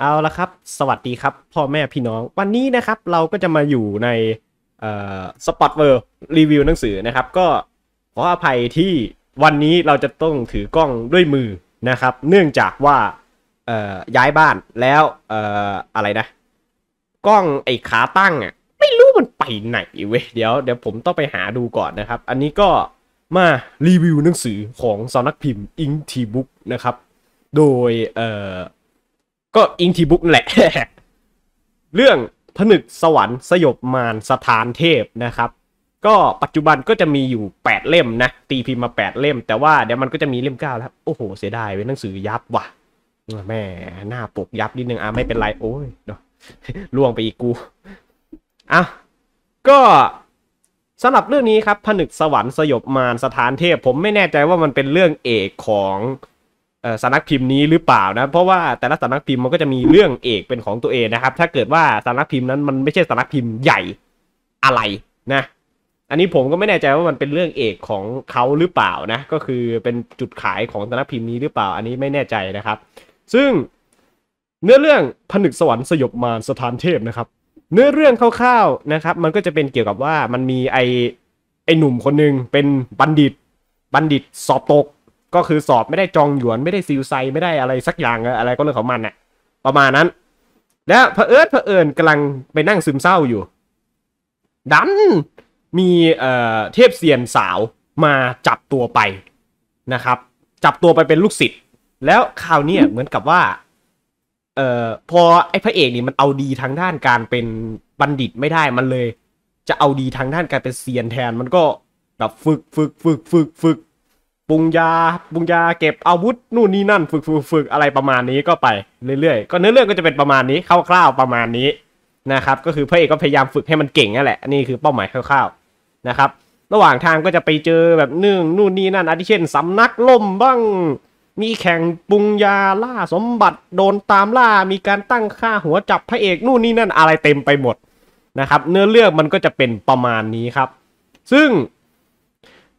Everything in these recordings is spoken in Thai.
เอาละครับ สวัสดีครับพ่อแม่พี่น้อง วันนี้นะครับเราก็จะมาอยู่ในสปอตเวิร์รีวิวหนังสือนะครับ ก็ขออภัยที่วันนี้เราจะต้องถือกล้องด้วยมือนะครับ เนื่องจากว่าย้ายบ้านแล้วอออะไรนะ กล้องไอ้ขาตั้งอะไม่รู้มันไปไหนเว้ยเดี๋ยวเดี๋ยวผมต้องไปหาดูก่อนนะครับ อันนี้ก็มารีวิวหนังสือของสำนักพิมพ์อิงทีบุ๊กนะครับ โดยเอ่อ ก็อิงทีบุ๊กแหละ เรื่องผนึกสวรรค์สยบมารสถานเทพนะครับ ก็ปัจจุบันก็จะมีอยู่ 8 เล่มนะ ตีพิมพ์มา 8 เล่ม แต่ว่าเดี๋ยวมันก็จะมีเล่ม 9 แล้ว โอ้โห เสียดายเว้ยหนังสือยับว่ะแม่หน้าปกยับนิดนึงอะไม่เป็นไร โอ้ยเดี๋ยวล่วงไปอีกกูอะก็สำหรับเรื่องนี้ครับผนึกสวรรค์สยบมารสถานเทพ ผมไม่แน่ใจว่ามันเป็นเรื่องเอกของ สำนักพิมพ์นี้หรือเปล่านะ เพราะว่าแต่ละสำนักพิมพ์มันก็จะมีเรื่องเอกเป็นของตัวเองนะครับ ถ้าเกิดว่าสำนักพิมพ์นั้นมันไม่ใช่สำนักพิมพ์ใหญ่อะไรนะ อันนี้ผมก็ไม่แน่ใจว่ามันเป็นเรื่องเอกของเขาหรือเปล่านะ ก็คือเป็นจุดขายของสำนักพิมพ์นี้หรือเปล่า อันนี้ไม่แน่ใจนะครับ ซึ่งเนื้อเรื่องผนึกสวรรค์สยบมารสถานเทพนะครับ เนื้อเรื่องคร่าวๆนะครับ มันก็จะเป็นเกี่ยวกับว่ามันมีไอไอหนุ่มคนหนึ่งเป็นบัณฑิต บัณฑิตสอบตก ก็คือสอบไม่ได้จองหยวนไม่ได้ซิลไซไม่ได้อะไรสักอย่างอะไรก็เรื่องของมันน่ะประมาณนั้น แล้วเผอิญเผอิญกำลังไปนั่งซึมเศร้าอยู่ ดันมีเอ่อเทพเซียนสาวมาจับตัวไปนะครับ จับตัวไปเป็นลูกศิษย์แล้วคราวนี้เหมือนกับว่าเอ่อพอไอ้พระเอกนี่มันเอาดีทางด้านการเป็นบัณฑิตไม่ได้มันเลย จะเอาดีทางด้านการเป็นเซียนแทนมันก็แบบฝึกฝึกฝึกฝึกฝึก ปรุงยาปรุงยาเก็บอาวุธนู่นนี่นั่นฝึกฝึกฝึกอะไรประมาณนี้ก็ไปเรื่อยๆก็เนื้อเรื่องก็จะเป็นประมาณนี้คร่าวๆประมาณนี้นะครับก็คือพระเอกก็พยายามฝึกให้มันเก่งนั่นแหละนนี่คือเป้าหมายคร่าวๆนะครับระหว่างทางก็จะไปเจอแบบนึ่งนู่นนี่นั่นอาทิเช่นสำนักล่มบ้าง มีแข่งปรุงยาล่าสมบัติโดนตามล่ามีการตั้งค่าหัวจับพระเอกนู่นนี่นั่นอะไรเต็มไปหมดนะครับเนื้อเรื่องมันก็จะเป็นประมาณนี้ครับ ซึ่ง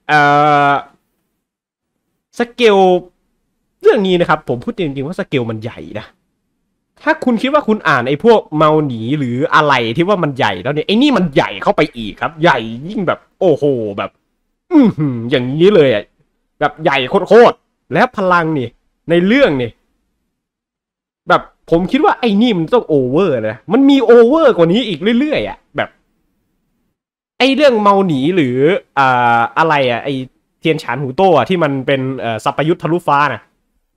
เอ่อ สเกลเรื่องนี้นะครับ ผมพูดจริงๆว่าสเกลมันใหญ่นะถ้าคุณคิดว่าคุณอ่านไอ้พวกเมาหนีหรืออะไรที่ว่ามันใหญ่แล้วเนี่ยไอ้นี่มันใหญ่เข้าไปอีกครับ ใหญ่ยิ่งแบบ โอ้โหแบบ อือออย่างนี้เลยอะแบบใหญ่โคตรๆและพลังนี่ ในเรื่องนี่แบบผมคิดว่าไอ้นี่มันต้อง over นะมันมี over กว่านี้อีกเรื่อยๆอะแบบ ไอ้เรื่องเมาหนีหรืออ่าอะไรอะไอ้ เทียนฉานถู่โต้วอะที่มันเป็นสัประยุทธ์ทะลุฟ้านะ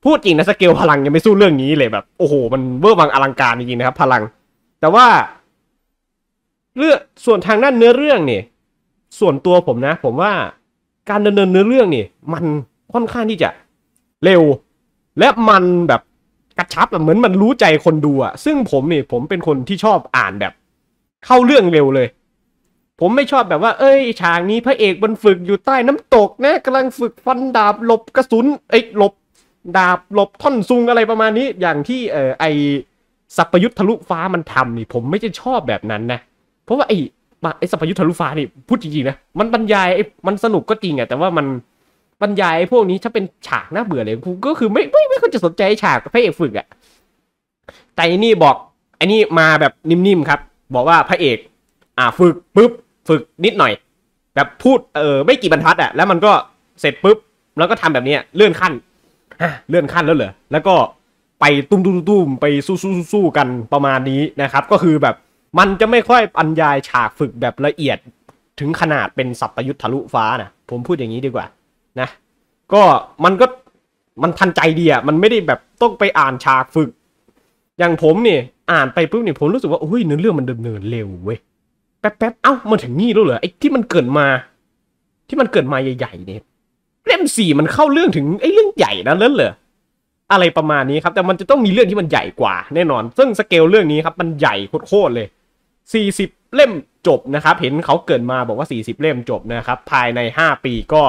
พูดจริงนะสเกลพลังยังไม่สู้เรื่องนี้เลยแบบโอ้โห มันเวอร์วังอลังการจริงๆนะครับ พลัง แต่ว่า เรื่องส่วนทางด้านเนื้อเรื่องเนี่ยส่วนตัวผมนะ ผมว่าการดำเนินเนื้อเรื่องนี่มันค่อนข้างที่จะเร็ว และมันแบบกระชับอะเหมือนมันรู้ใจคนดูอะซึ่งผมนี่ผมเป็นคนที่ชอบอ่านแบบ เข้าเรื่องเร็วเลย ผมไม่ชอบแบบว่า เอ้ยฉากนี้พระเอกมันฝึกอยู่ใต้น้ำตกนะกำลังฝึกฟันดาบหลบกระสุนเอ้ยหลบดาบหลบท่อนซุงอะไรประมาณนี้ อย่างที่เออไอสัพยุทธทะลุฟ้ามันทำนี่ ผมไม่ได้ชอบแบบนั้นนะ เพราะว่าไอ้ไอ้สัพยุทธทะลุฟ้านี่พูดจริงๆนะมันบรรยายไอมันสนุกก็จริงอะแต่ว่ามันบรรยายไอพวกนี้ถ้าเป็นฉากน่าเบื่อเลยผมก็คือไม่ไม่ไม่ค่อยจะสนใจฉากพระเอกฝึกอะแต่อันนี่บอกไอ้นี่มาแบบนิ่มๆครับ บอกว่าพระเอก อ่าฝึกปุ๊บ ฝึกนิดหน่อย แบบพูดเออไม่กี่บรรทัดอะแล้วมันก็เสร็จปุ๊บแล้วก็ทำแบบเนี้ยเลื่อนขั้นฮะเลื่อนขั้นแล้วเหรอแล้วก็ไปตุ้มตุ้มตุ้มไปสู้สู้สู้สู้กันประมาณนี้นะครับ ก็คือแบบมันจะไม่ค่อยบรรยายฉากฝึกแบบละเอียดถึงขนาดเป็นสัพพยุทธทะลุฟ้านะผมพูดอย่างนี้ดีกว่านะ ก็มันก็มันทันใจดีอะมันไม่ได้แบบต้องไปอ่านฉากฝึก อย่างผมเนี่ยอ่านไปปุ๊บเนี่ยผมรู้สึกว่าโอ้ยเนื้อเรื่องมันดำเนินเร็วเว้ย แป๊บแป๊บเอ้ามาถึงนี่แล้วเหรอไอ้ที่มันเกิดมา ที่มันเกิดมาใหญ่ๆเนี่ยเล่มสี่มันเข้าเรื่องถึงไอ้เรื่องใหญ่นั้นเลยเหรออะไรประมาณนี้ครับ แต่มันจะต้องมีเรื่องที่มันใหญ่กว่าแน่นอน ซึ่งสเกลเรื่องนี้ครับมันใหญ่โคตรเลยสี่สิบเล่มจบนะครับ เห็นเขาเกิดมาบอกว่าสี่สิบเล่มจบนะครับ ภายในห้าปีก็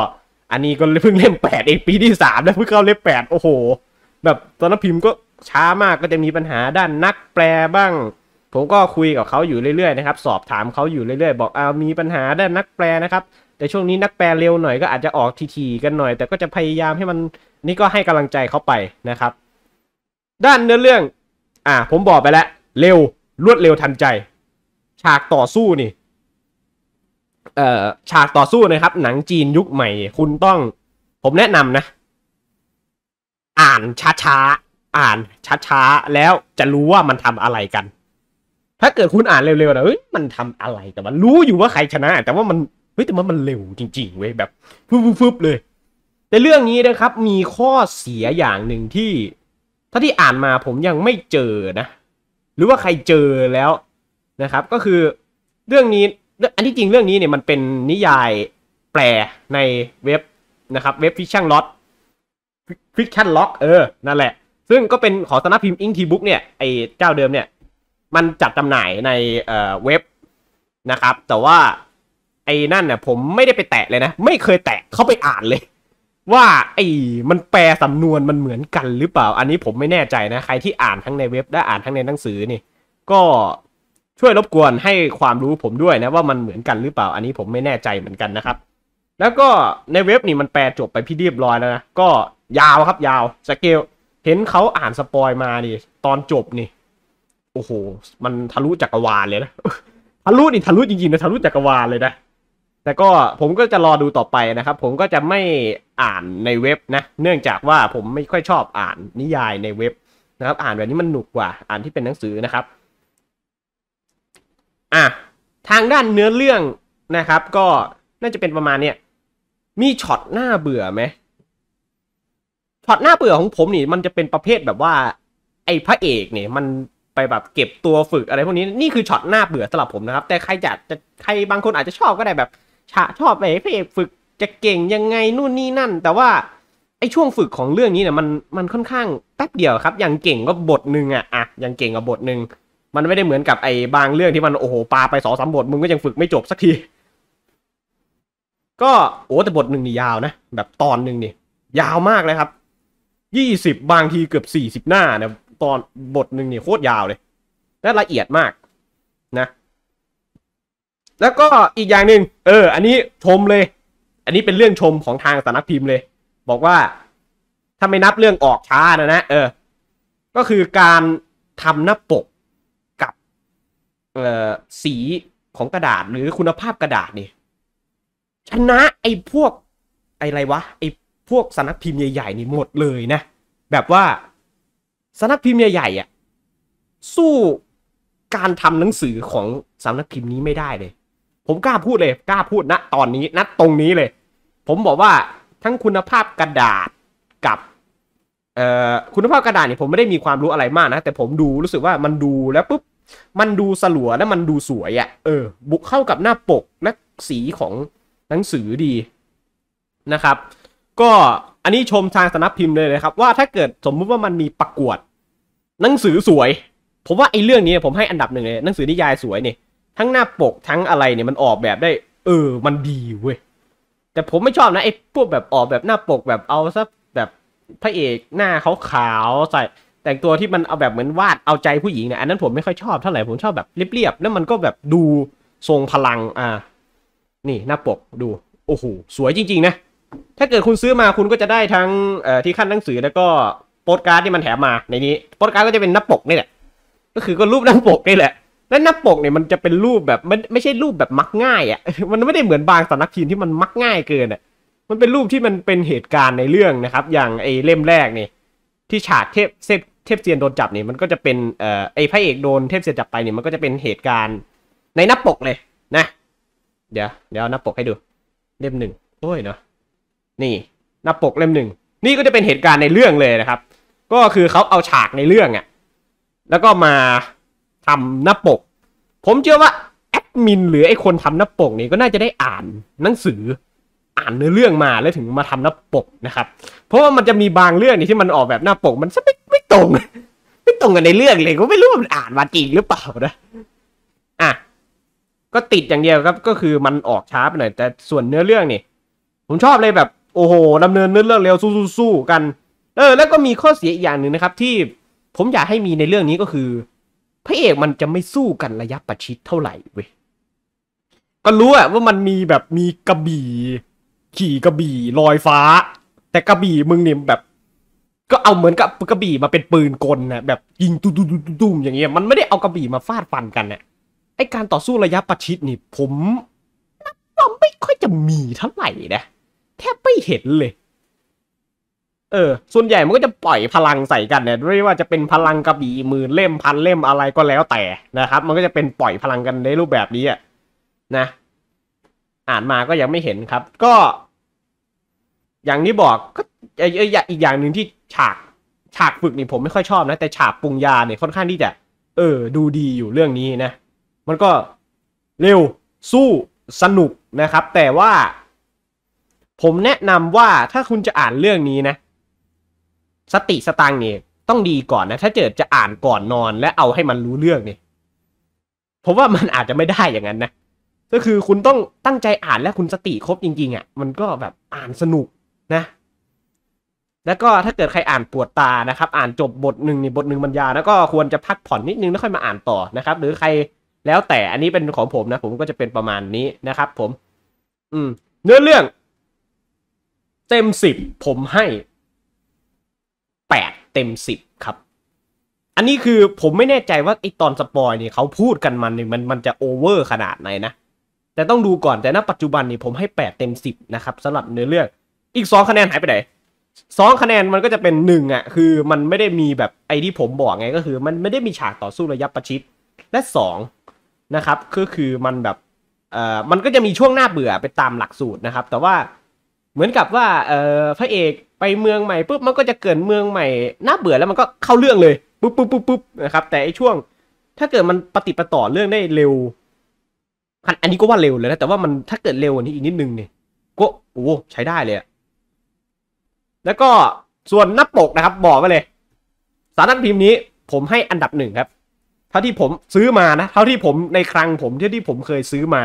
อันนี้ก็เพิ่งเล่มแปดเองปีที่สามแล้วเพิ่งเข้าเล่มแปดโอ้โห แบบตอนนั้นพิมพ์ก็ช้ามากก็จะมีปัญหาด้านนักแปลบ้าง ผมก็คุยกับเขาอยู่เรื่อยๆนะครับสอบถามเขาอยู่เรื่อยๆ บอกเอามีปัญหาด้านนักแปลนะครับ แต่ช่วงนี้นักแปลเร็วหน่อยก็อาจจะออกทีๆกันหน่อย แต่ก็จะพยายามให้มันนี่ก็ให้กำลังใจเขาไปนะครับ ด้านเนื้อเรื่อง อ่า ผมบอกไปแล้ว เร็วรวดเร็วทันใจ ฉากต่อสู้นี่เอ่อฉากต่อสู้นะครับ หนังจีนยุคใหม่ คุณต้อง ผมแนะนำนะ อ่านช้าๆอ่านช้าๆแล้วจะรู้ว่ามันทำอะไรกัน ถ้าเกิดคุณอ่านเร็วๆนะเฮ้ยมันทำอะไรแต่มันรู้อยู่ว่าใครชนะ แต่ว่ามันเฮ้ยแต่ว่ามันเร็วจริง ๆ เว้ยแบบฟึบๆเลย แต่เรื่องนี้นะครับ มีข้อเสียอย่างหนึ่งที่ถ้าที่อ่านมาผมยังไม่เจอนะ หรือว่าใครเจอแล้วนะครับ ก็คือเรื่องนี้อันที่จริงเรื่องนี้เนี่ยมันเป็นนิยายแปลในเว็บนะครับ เว็บ Fictionlog Fictionlog เออนั่นแหละ ซึ่งก็เป็นของสำนักพิมพ์อิงทีบุ๊กเนี่ยไอเจ้าเดิมเนี่ย มันจัดจำหน่ายในเอ่อเว็บนะครับ แต่ว่าไอ้นั่นเนี่ยผมไม่ได้ไปแตะเลยนะ ไม่เคยแตะเข้าไปอ่านเลย ว่าไอ้มันแปลสำนวนมันเหมือนกันหรือเปล่า อันนี้ผมไม่แน่ใจนะ ใครที่อ่านทั้งในเว็บและอ่านทั้งในหนังสือนี่ ก็ช่วยรบกวนให้ความรู้ผมด้วยนะว่ามันเหมือนกันหรือเปล่า อันนี้ผมไม่แน่ใจเหมือนกันนะครับ แล้วก็ในเว็บนี่มันแปลจบไปพี่เรียบร้อยแล้วนะก็ยาวครับยาวสเกลเห็นเขาอ่านสปอยมานี่ตอนจบนี่ โอ้โห มันทะลุจักรวาลเลยนะ ทะลุนี่ทะลุจริงๆนะทะลุจักรวาลเลยนะ แต่ก็ผมก็จะรอดูต่อไปนะครับ ผมก็จะไม่อ่านในเว็บนะ เนื่องจากว่าผมไม่ค่อยชอบอ่านนิยายในเว็บนะครับ อ่านแบบนี้มันหนุกกว่า อ่านที่เป็นหนังสือนะครับ อะ ทางด้านเนื้อเรื่องนะครับ ก็น่าจะเป็นประมาณเนี้ย มีช็อตหน้าเบื่อไหมช็อตหน้าเบื่อของผมนี่ มันจะเป็นประเภทแบบว่า ไอ้พระเอกเนี่ยมัน ไปแบบเก็บตัวฝึกอะไรพวกนี้นี่คือช็อตหน้าเบื่อสำหรับผมนะครับ แต่ใครจะจะใครบางคนอาจจะชอบก็ได้แบบชะชอบไอ้พระเอกฝึกจะเก่งยังไงนู่นนี่นั่น แต่ว่าไอ้ช่วงฝึกของเรื่องนี้เนี่ยมันมันค่อนข้างแป๊บเดียวครับ อย่างเก่งก็บทหนึ่งอะอะอย่างเก่งกับบทหนึ่งมันไม่ได้เหมือนกับไอ้บางเรื่องที่มันโอ้โหปาไปสองสามบทมึงก็ยังฝึกไม่จบสักที ก็โอ้แต่บทหนึ่งนี่ยาวนะ แบบตอนหนึ่งนี่ยาวมากเลยครับยี่สิบบางทีเกือบสี่สิบหน้าเนี่ย ตอนบทหนึ่งนี่โคตรยาวเลย และละเอียดมากนะ แล้วก็อีกอย่างหนึ่งเออ อันนี้ชมเลย อันนี้เป็นเรื่องชมของทางสำนักพิมพ์เลย บอกว่าถ้าไม่นับเรื่องออกช้านะนะเออ ก็คือการทำหน้าปกกับเอ่อสีของกระดาษหรือคุณภาพกระดาษนี่ชนะไอ้พวกไอ้อะไรวะไอ้พวกสำนักพิมพ์ใหญ่ๆนี่หมดเลยนะ แบบว่า สำนักพิมพ์ใหญ่ๆอะสู้การทำหนังสือของสำนักพิมพ์นี้ไม่ได้เลย ผมกล้าพูดเลยกล้าพูดณตอนนี้ณตรงนี้เลย ผมบอกว่าทั้งคุณภาพกระดาษกับเอ่อคุณภาพกระดาษเนี่ยผมไม่ได้มีความรู้อะไรมากนะ แต่ผมดูรู้สึกว่ามันดูแล้วปุ๊บมันดูสลัวและมันดูสวยอะ่ะเออ บุกเข้ากับหน้าปกและสีของหนังสือดีนะครับ ก็อันนี้ชมทางสนักพิมพ์เลยนะครับ ว่าถ้าเกิดสมมุติว่ามันมีประกวด หนังสือสวย ผมว่าไอ้เรื่องนี้ผมให้อันดับหนึ่งเลยหนังสือนิยายสวยเนี่ยทั้งหน้าปกทั้งอะไรเนี่ยมันออกแบบได้ เออ มันดีเว้ยแต่ผมไม่ชอบนะไอ้พวกแบบออกแบบหน้าปกแบบเอาซะแบบพระเอกหน้าขาวๆใส่แต่งตัวที่มันเอาแบบเหมือนวาดเอาใจผู้หญิงเนี่ยอันนั้นผมไม่ค่อยชอบเท่าไหร่ผมชอบแบบเรียบๆแล้วมันก็แบบดูทรงพลังอ่า นี่หน้าปกดูโอ้โหสวยจริง ๆ นะ ถ้าเกิดคุณซื้อมาคุณก็จะได้ทั้งที่ขั้นหนังสือแล้วก็ โปสการ์ดที่มันแถมมาในนี้โปสการ์ดก็จะเป็นหน้าปกนี่แหละ ก็คือก็รูปหน้าปกนี่แหละและหน้าปกเนี่ยมันจะเป็นรูปแบบไม่ไม่ใช่รูปแบบมักง่ายอะ มันไม่ได้เหมือนบางสำนักพิมพ์ที่มันมักง่ายเกินอะ มันเป็นรูปที่มันเป็นเหตุการณ์ในเรื่องนะครับ อย่างไอ้เล่มแรกนี่ ที่ฉากเทพเทพเทพเซียนโดนจับนี่มันก็จะเป็นเอ่อไอ้พระเอกโดนเทพเซียนจับไปเนี่ยมันก็จะเป็นเหตุการณ์ในหน้าปกเลยนะ เดี๋ยวเดี๋ยวหน้าปกให้ดู เล่มหนึ่งโอ้ยเนาะนี่หน้าปกเล่มหนึ่งนี่ก็จะเป็นเหตุการณ์ในเรื่องเลยนะครับ ก็คือเขาเอาฉากในเรื่องอะ่ะแล้วก็มาทำหน้าปก ผมเชื่อว่าแอดมินหรือไอคนทำหน้าปกนี่ก็น่าจะได้อ่านหนังสืออ่านเนื้อเรื่องมาแล้วถึงมาทำหน้าปกนะครับ เพราะว่ามันจะมีบางเรื่องนี่ที่มันออกแบบหน้าปก มันไม่ไม่ตรง ไม่ตรงกันในเรื่องเลยก็ไม่รู้ว่ามันอ่านมาจริงหรือเปล่านะอะก็ติดอย่างเดียวครับก็คือมันออกช้าไปหน่อยแต่ส่วนเนื้อเรื่องนี่ ผมชอบเลยแบบโอ้โหดำเนินเนื้อเรื่องเร็วสู้ๆกัน เออแล้วก็มีข้อเสียอีกอย่างหนึ่งนะครับ ที่ผมอยากให้มีในเรื่องนี้ก็คือพระเอกมันจะไม่สู้กันระยะประชิดเท่าไหร่เว้ยก็รู้อะว่ามันมีแบบมีกระบี่ ขี่กระบี่ลอยฟ้า แต่กระบี่มึงเนี่ยแบบ ก็เอาเหมือนกับกระบี่มาเป็นปืนกลนะแบบยิงตุ้มๆๆๆอย่างเงี้ยมันไม่ได้เอากระบี่มาฟาดฟันกันเนะไอการต่อสู้ระยะประชิดนี่ผมว่าไม่ค่อยจะมีเท่าไหร่นะแทบไม่เห็นเลย เออ ส่วนใหญ่มันก็จะปล่อยพลังใส่กันเนี่ยไม่ว่าจะเป็นพลังกระบี่หมื่นเล่มพันเล่มอะไรก็แล้วแต่นะครับ มันก็จะเป็นปล่อยพลังกันในรูปแบบนี้อะนะ อ่านมาก็ยังไม่เห็นครับ ก็ อย่างที่บอกก็อีกอย่างหนึ่งที่ฉากฉากฝึกนี่ผมไม่ค่อยชอบนะ แต่ฉากปรุงยาเนี่ยค่อนข้างที่จะ เออ ดูดีอยู่เรื่องนี้นะ มันก็เร็วสู้สนุกนะครับ แต่ว่า ผมแนะนำว่าถ้าคุณจะอ่านเรื่องนี้นะ สติสตังเนี่ยต้องดีก่อนนะ ถ้าเกิดจะอ่านก่อนนอนและเอาให้มันรู้เรื่องเนี่ยผมว่ามันอาจจะไม่ได้อย่างนั้นนะก็คือคุณต้องตั้งใจอ่านและคุณสติครบจริงๆอะ่ะ มันก็แบบอ่านสนุกนะ แล้วก็ถ้าเกิดใครอ่านปวดตานะครับ อ่านจบบทหนึ่งนี่บทหนึ่งบรรยายแล้วก็ควรจะพักผ่อนนิดนึงแล้วค่อยมาอ่านต่อนะครับ หรือใครแล้วแต่อันนี้เป็นของผมนะ ผมก็จะเป็นประมาณนี้นะครับ ผม อืม เนื้อเรื่อง เต็มสิบผมให้ แปดเต็มสิบครับ อันนี้คือผมไม่แน่ใจว่าไอตอน spoil เนี่ยเขาพูดกันมันเนี่ยมันมันจะ over ขนาดไหนนะ แต่ต้องดูก่อนแต่ณปัจจุบันนี่ผมให้แปดเต็มสิบนะครับสำหรับเนื้อเรื่องอีกสองคะแนนหายไปไหนสองคะแนนมันก็จะเป็นหนึ่งอะคือมันไม่ได้มีแบบไอ้ที่ผมบอกไงก็คือ มันไม่ได้มีฉากต่อสู้ระยะประชิดและสองนะครับก็คือมันแบบเอ่อมันก็จะมีช่วงหน้าเบื่อไปตามหลักสูตรนะครับ แต่ว่าเหมือนกับว่าเอ่อพระเอก ไปเมืองใหม่ปุ๊บมันก็จะเกิดเมืองใหม่น่าเบื่อแล้วมันก็เข้าเรื่องเลยปุ๊บปุ๊บปุ๊บปุ๊บนะครับแต่ไอ้ช่วง ถ้าเกิดมันปฏิปต่อเรื่องได้เร็วอันนี้ก็ว่าเร็วเลยนะแต่ว่ามันถ้าเกิดเร็วกว่านี้อีกนิดนึงเนี่ยก็โอ้ใช้ได้เลยอะแล้วก็ส่วนหน้าปกนะครับ บอกไว้เลย สารนักพิมพ์นี้ ผมให้อันดับหนึ่งครับ เท่าที่ผมซื้อมานะเท่าที่ผมในครั้งผมที่ที่ผมเคยซื้อมา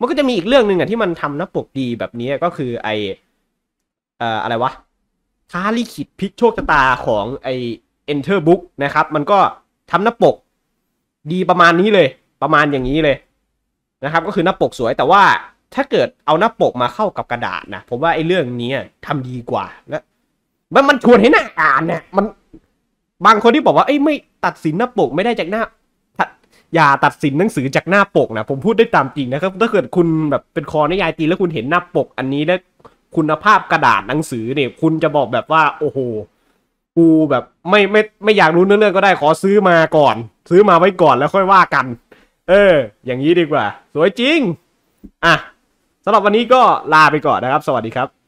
มันก็จะมีอีกเรื่องหนึ่งอะที่มันทำหน้าปกดีแบบนี้ก็คือไอเอ่ออะไรวะ ท้าลิขิตพลิกโชคชะตาของไอ Enter Book นะครับ มันก็ทำหน้าปกดีประมาณนี้เลย ประมาณอย่างนี้เลยนะครับ ก็คือหน้าปกสวยแต่ว่าถ้าเกิดเอาหน้าปกมาเข้ากับกระดาษนะผมว่าไอ้เรื่องนี้ทำดีกว่าและมันมันชวนให้หน้าอ่านเนี่ยมันบางคนที่บอกว่าไอ้ยไม่ตัดสินหน้าปกไม่ได้จากหน้าอย่าตัดสินหนังสือจากหน้าปกนะผมพูดได้ตามจริงนะครับถ้าเกิดคุณแบบเป็นคอนิยายตีแล้วคุณเห็นหน้าปก อันนี้แล้ว คุณภาพกระดาษหนังสือเนี่ย คุณจะบอกแบบว่า โอ้โหกูแบบไม่ไม่ไม่อยากรู้เรื่องก็ได้ขอซื้อมาก่อน ซื้อมาไว้ก่อนแล้วค่อยว่ากัน เออ อย่างนี้ดีกว่า สวยจริง อะสำหรับวันนี้ก็ลาไปก่อนนะครับ สวัสดีครับ